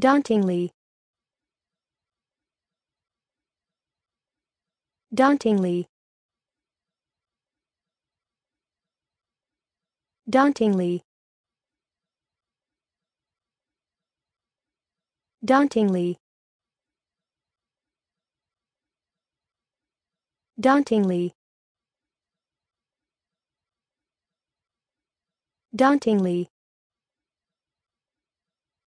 dauntingly. Dauntingly. Dauntingly. Dauntingly. Dauntingly. Dauntingly.